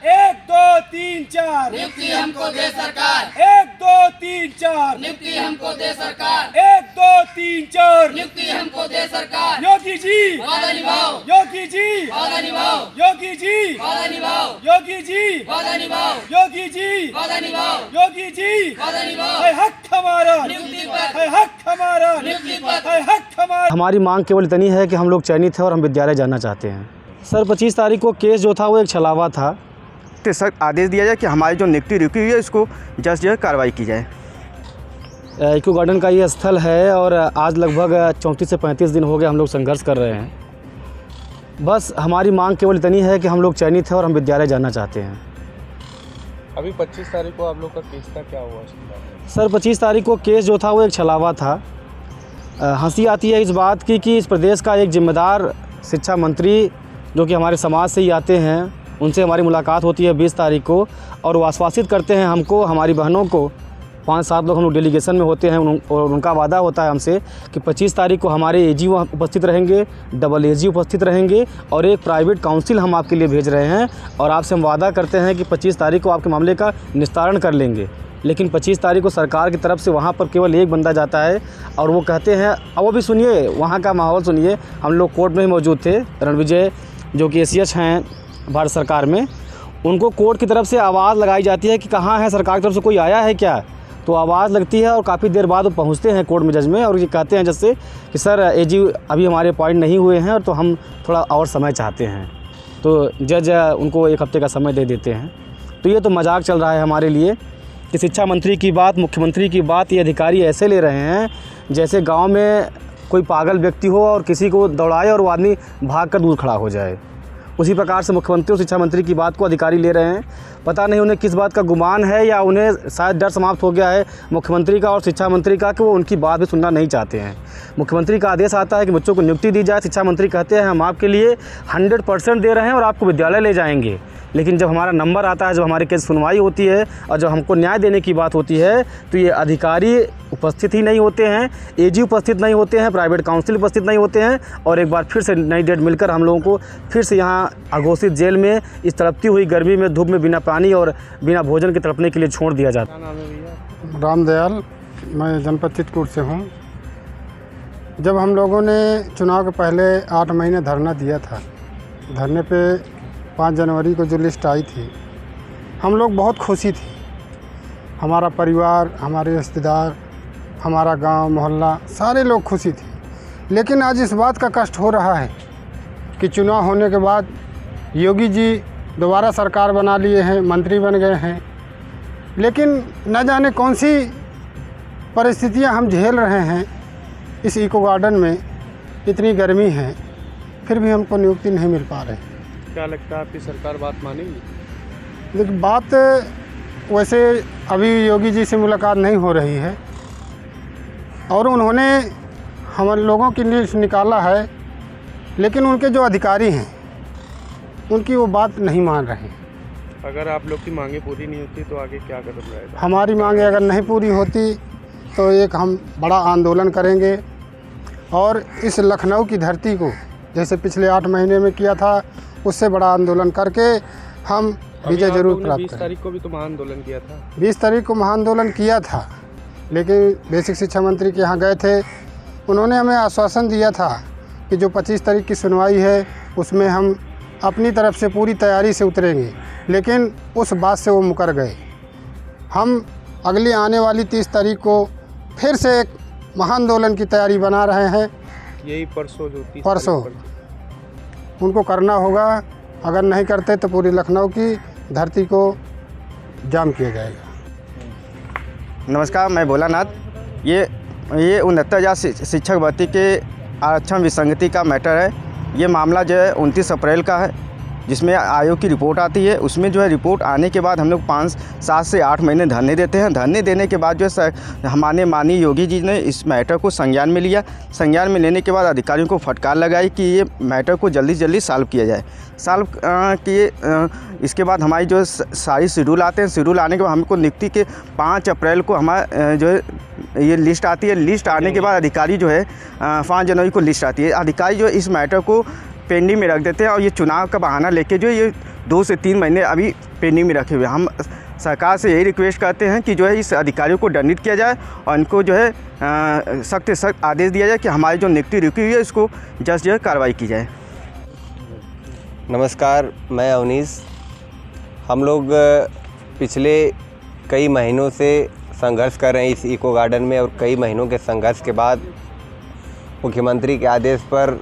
एक दो तीन चार। नियुक्ति हमको दे सरकार। एक दो तीन चार। नियुक्ति हमको दे सरकार। एक दो तीन चार। नियुक्ति हमको दे सरकार। योगी जी। वादा निभाओ। योगी जी। वादा निभाओ। योगी जी। वादा निभाओ। योगी जी। वादा निभाओ। योगी जी। वादा निभाओ। योगी जी। वादा निभाओ। हक हमारा। नियुक्ति पर। हक हमारा। नियुक्ति पर। हक हमारा। हमारी मांग केवल इतनी है कि हम लोग चयनित हैं और हम विद्यालय जाना चाहते हैं। सर पच्चीस तारीख को केस जो था वो एक छलावा था। तो सर आदेश दिया जाए कि हमारी जो नियुक्ति रुकी हुई है इसको जल्द जो है कार्रवाई की जाए। इको गार्डन का ये स्थल है और आज लगभग चौंतीस से पैंतीस दिन हो गए हम लोग संघर्ष कर रहे हैं। बस हमारी मांग केवल इतनी है कि हम लोग चयनित हैं और हम विद्यालय जाना चाहते हैं। अभी 25 तारीख को आप लोग का केस था क्या हुआ? सर पच्चीस तारीख को केस जो था वो एक छलावा था। हँसी आती है इस बात की कि इस प्रदेश का एक जिम्मेदार शिक्षा मंत्री जो कि हमारे समाज से ही आते हैं उनसे हमारी मुलाकात होती है बीस तारीख को और वो आश्वासित करते हैं हमको, हमारी बहनों को। पाँच सात लोग हम लोग डेलीगेशन में होते हैं और उनका वादा होता है हमसे कि 25 तारीख को हमारे एजी उपस्थित रहेंगे डबल एजी उपस्थित रहेंगे और एक प्राइवेट काउंसिल हम आपके लिए भेज रहे हैं और आपसे हम वादा करते हैं कि 25 तारीख को आपके मामले का निस्तारण कर लेंगे। लेकिन 25 तारीख को सरकार की तरफ़ से वहाँ पर केवल एक बंदा जाता है और वो कहते हैं, अब वो भी सुनिए, वहाँ का माहौल सुनिए। हम लोग कोर्ट में ही मौजूद थे, रणविजय, जो कि एसीएच हैं। भारत सरकार में, उनको कोर्ट की तरफ़ से आवाज़ लगाई जाती है कि कहाँ है सरकार की तरफ़ से, कोई आया है क्या? तो आवाज़ लगती है और काफ़ी देर बाद वो पहुँचते हैं कोर्ट में, जज में, और ये कहते हैं जज से कि, सर, एजी अभी हमारे अपॉइंट नहीं हुए हैं और तो हम थोड़ा और समय चाहते हैं। तो जज उनको एक हफ़्ते का समय दे देते हैं। तो ये तो मज़ाक चल रहा है हमारे लिए कि शिक्षा मंत्री की बात, मुख्यमंत्री की बात, ये अधिकारी ऐसे ले रहे हैं जैसे गाँव में कोई पागल व्यक्ति हो और किसी को दौड़ाए और वो आदमी भाग कर दूर खड़ा हो जाए। उसी प्रकार से मुख्यमंत्री और शिक्षा मंत्री की बात को अधिकारी ले रहे हैं। पता नहीं उन्हें किस बात का गुमान है या उन्हें शायद डर समाप्त हो गया है मुख्यमंत्री का और शिक्षा मंत्री का कि वो उनकी बात भी सुनना नहीं चाहते हैं। मुख्यमंत्री का आदेश आता है कि बच्चों को नियुक्ति दी जाए। शिक्षा मंत्री कहते हैं, हम आपके लिए हंड्रेड दे रहे हैं और आपको विद्यालय ले जाएँगे। लेकिन जब हमारा नंबर आता है, जब हमारे केस सुनवाई होती है और जब हमको न्याय देने की बात होती है तो ये अधिकारी उपस्थित ही नहीं होते हैं एजी उपस्थित नहीं होते हैं प्राइवेट काउंसिल उपस्थित नहीं होते हैं और एक बार फिर से नई डेट मिलकर हम लोगों को फिर से यहाँ अघोषित जेल में इस तड़पती हुई गर्मी में, धूप में बिना पानी और बिना भोजन के तड़पने के लिए छोड़ दिया जाता है। रामदयाल मैं जनपद चित्रकूट से हूँ। जब हम लोगों ने चुनाव के पहले आठ महीने धरना दिया था, धरने पे पाँच जनवरी को जो लिस्ट आई थी, हम लोग बहुत खुशी थी। हमारा परिवार, हमारे रिश्तेदार, हमारा गाँव, मोहल्ला, सारे लोग खुशी थे। लेकिन आज इस बात का कष्ट हो रहा है कि चुनाव होने के बाद योगी जी दोबारा सरकार बना लिए हैं, मंत्री बन गए हैं। लेकिन न जाने कौन सी परिस्थितियाँ हम झेल रहे हैं। इस इको गार्डन में इतनी गर्मी है, फिर भी हमको नियुक्ति नहीं मिल पा रही। क्या लगता है आपकी सरकार बात मानेगी? लेकिन बात वैसे अभी योगी जी से मुलाकात नहीं हो रही है। और उन्होंने हम लोगों की लिस्ट निकाला है लेकिन उनके जो अधिकारी हैं उनकी वो बात नहीं मान रहे हैं। अगर आप लोग की मांगे पूरी नहीं होती तो आगे क्या कदम रहेगा? हमारी मांगे अगर नहीं पूरी होती तो एक हम बड़ा आंदोलन करेंगे। और इस लखनऊ की धरती को जैसे पिछले आठ महीने में किया था उससे बड़ा आंदोलन करके हम विजय ज़रूर प्राप्त करें। तारीख को भी तो महाआंदोलन किया था। बीस तारीख को महाआंदोलन किया था लेकिन बेसिक शिक्षा मंत्री के यहाँ गए थे। उन्होंने हमें आश्वासन दिया था कि जो 25 तारीख की सुनवाई है उसमें हम अपनी तरफ़ से पूरी तैयारी से उतरेंगे लेकिन उस बात से वो मुकर गए। हम अगली आने वाली 30 तारीख को फिर से एक महाआंदोलन की तैयारी बना रहे हैं। यही परसों जो परसों। उनको करना होगा। अगर नहीं करते तो पूरी लखनऊ की धरती को जाम किया जाएगा। नमस्कार, मैं भोला नाथ ये ये उनहत्तर हज़ार शिक्षक भर्ती के आरक्षण विसंगति का मैटर है। ये मामला जो है उनतीस अप्रैल का है। जिसमें आयोग की रिपोर्ट आती है। उसमें जो है रिपोर्ट आने के बाद हम लोग पाँच, सात से आठ महीने धरने देते हैं। धरने देने के बाद जो है हमारे माननीय योगी जी ने इस मैटर को संज्ञान में लिया। संज्ञान में लेने के बाद अधिकारियों को फटकार लगाई कि ये मैटर को जल्दी जल्दी सॉल्व किया जाए। सॉल्व किए इसके बाद हमारी जो सारी शेड्यूल आते हैं। शेड्यूल आने के बाद हमको नियुक्ति के पाँच अप्रैल को हमारा जो है ये लिस्ट आती है। लिस्ट आने के बाद अधिकारी जो है पाँच जनवरी को लिस्ट आती है। अधिकारी जो इस मैटर को पेंडिंग में रख देते हैं और ये चुनाव का बहाना लेके जो ये दो से तीन महीने अभी पेंडिंग में रखे हुए। हम सरकार से यही रिक्वेस्ट करते हैं कि जो है इस अधिकारियों को दंडित किया जाए और इनको जो है सख्त से सख्त आदेश दिया जाए कि हमारी जो नियुक्ति रुकी हुई है, इसको जस्ट जो है कार्रवाई की जाए नमस्कार, मैं अवनीश हम लोग पिछले कई महीनों से संघर्ष कर रहे हैं इस इको गार्डन में और कई महीनों के संघर्ष के बाद मुख्यमंत्री के आदेश पर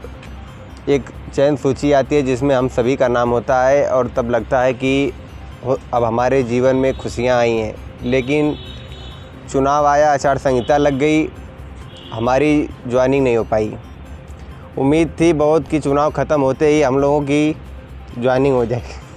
एक चयन सूची आती है जिसमें हम सभी का नाम होता है और तब लगता है कि अब हमारे जीवन में खुशियाँ आई हैं। लेकिन चुनाव आया, आचार संहिता लग गई, हमारी ज्वाइनिंग नहीं हो पाई। उम्मीद थी बहुत कि चुनाव ख़त्म होते ही हम लोगों की ज्वाइनिंग हो जाएगी।